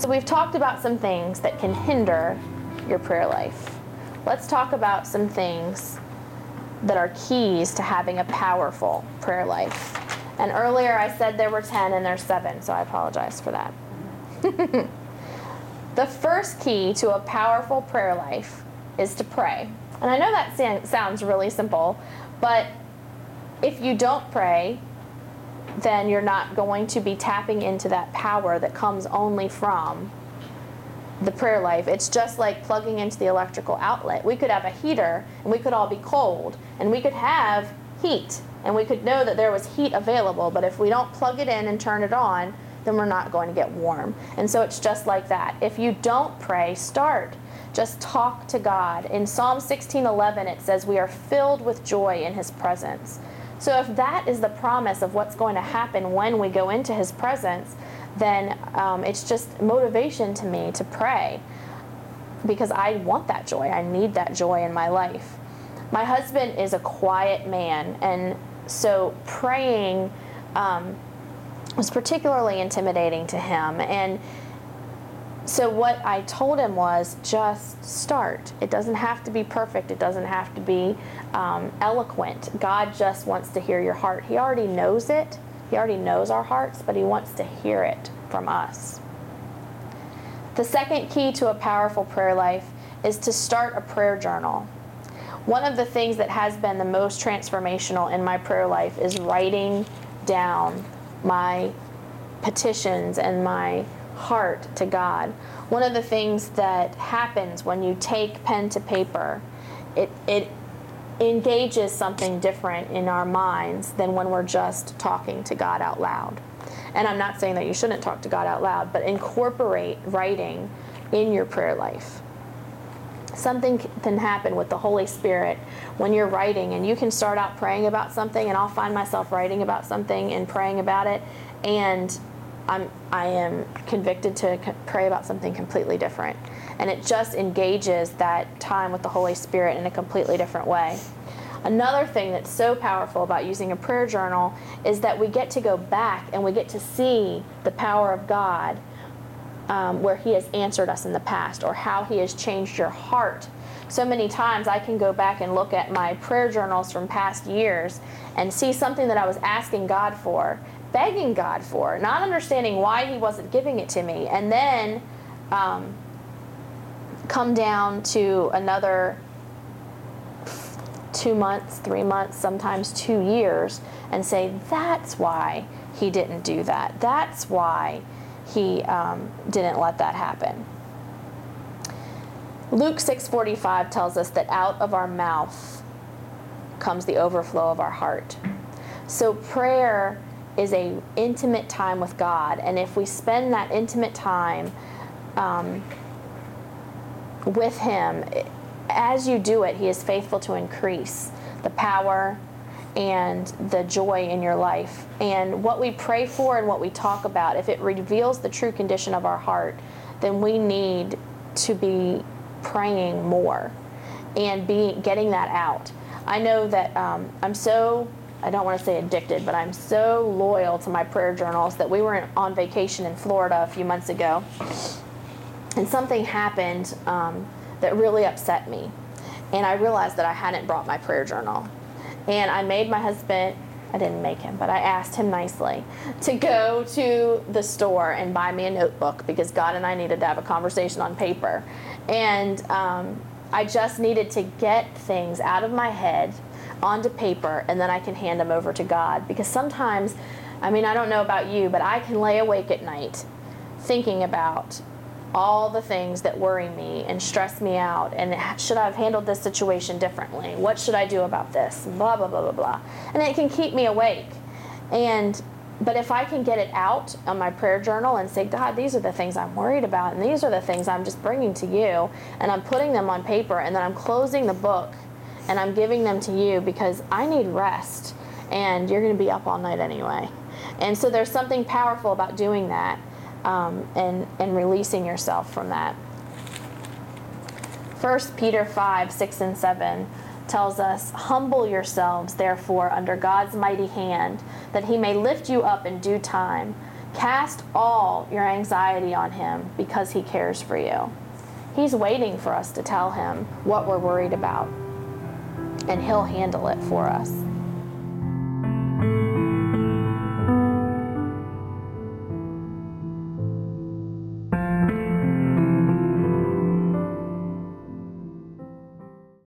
So we've talked about some things that can hinder your prayer life. Let's talk about some things that are keys to having a powerful prayer life. And earlier I said there were 10 and there's 7, so I apologize for that. the first key to a powerful prayer life is to pray. And I know that sounds really simple, but if you don't pray, then you're not going to be tapping into that power that comes only from the prayer life. It's just like plugging into the electrical outlet. We could have a heater and we could all be cold and we could have heat and we could know that there was heat available, but if we don't plug it in and turn it on, then we're not going to get warm. And so it's just like that. If you don't pray, start. Just talk to God. In Psalm 16:11 it says we are filled with joy in his presence. So if that is the promise of what's going to happen when we go into his presence, then um, it's just motivation to me to pray because I want that joy. I need that joy in my life. My husband is a quiet man, and so praying um, was particularly intimidating to him. And so what I told him was just start. It doesn't have to be perfect. It doesn't have to be um, eloquent. God just wants to hear your heart. He already knows it. He already knows our hearts, but He wants to hear it from us. The second key to a powerful prayer life is to start a prayer journal. One of the things that has been the most transformational in my prayer life is writing down my petitions and my heart to God. One of the things that happens when you take pen to paper, it, it engages something different in our minds than when we're just talking to God out loud. And I'm not saying that you shouldn't talk to God out loud, but incorporate writing in your prayer life. Something can happen with the Holy Spirit when you're writing, and you can start out praying about something, and I'll find myself writing about something and praying about it, and I'm, I am convicted to pray about something completely different and it just engages that time with the Holy Spirit in a completely different way. Another thing that's so powerful about using a prayer journal is that we get to go back and we get to see the power of God um, where He has answered us in the past or how He has changed your heart. So many times I can go back and look at my prayer journals from past years and see something that I was asking God for, begging God for, not understanding why He wasn't giving it to me, and then um, come down to another two months, three months, sometimes two years, and say, that's why he didn't do that. That's why he um, didn't let that happen. Luke 6:45 tells us that out of our mouth comes the overflow of our heart. So prayer is a intimate time with God, and if we spend that intimate time um, with Him, as you do it, He is faithful to increase the power and the joy in your life. And what we pray for and what we talk about, if it reveals the true condition of our heart, then we need to be praying more and be getting that out. I know that um, I'm so I don't want to say addicted, but I'm so loyal to my prayer journals that we were on vacation in Florida a few months ago, and something happened um, that really upset me. And I realized that I hadn't brought my prayer journal. And I made my husband, I didn't make him, but I asked him nicely to go to the store and buy me a notebook because God and I needed to have a conversation on paper. And um, I just needed to get things out of my head onto paper and then I can hand them over to God. Because sometimes, I mean, I don't know about you, but I can lay awake at night thinking about all the things that worry me and stress me out and should I have handled this situation differently? What should I do about this? Blah blah blah blah blah. And it can keep me awake. And but if I can get it out on my prayer journal and say, God, these are the things I'm worried about, and these are the things I'm just bringing to you, and I'm putting them on paper, and then I'm closing the book and I'm giving them to you because I need rest, and you're going to be up all night anyway. And so there's something powerful about doing that um, and, and releasing yourself from that. 1 Peter 5 6 and 7 tells us, Humble yourselves, therefore, under God's mighty hand, that he may lift you up in due time. Cast all your anxiety on Him because He cares for you. He's waiting for us to tell Him what we're worried about, and He'll handle it for us.